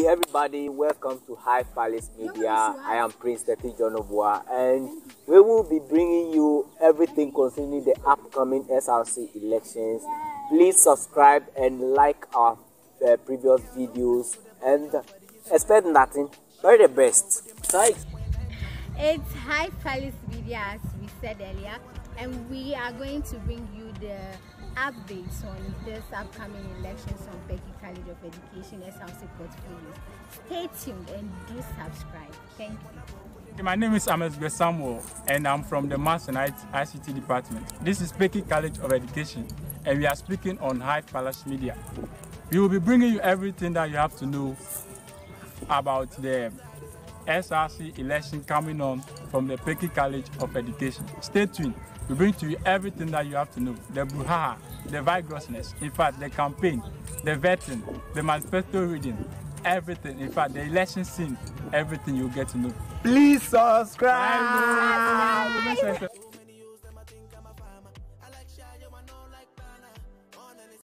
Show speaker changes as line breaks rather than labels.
Hey everybody, welcome to Hive Palace Media. I am Prince Teti Jonobua and we will be bringing you everything concerning the upcoming SRC elections. Please subscribe and like our uh, previous videos and expect nothing but the best. Right.
It's Hive Palace Media said earlier and we are going to bring you the updates on this upcoming elections on Peki College of Education SRC portfolios. Stay tuned and do subscribe. Thank you.
My name is Ames Samuel and I'm from the Maths and ICT department. This is Peki College of Education and we are speaking on Hive Palace Media. We will be bringing you everything that you have to know about the SRC election coming on from the Peki College of Education. Stay tuned. We bring to you everything that you have to know. The brouhaha, the vigorousness, in fact, the campaign, the vetting, the manifesto reading, everything. In fact, the election scene, everything you get to know.
Please subscribe.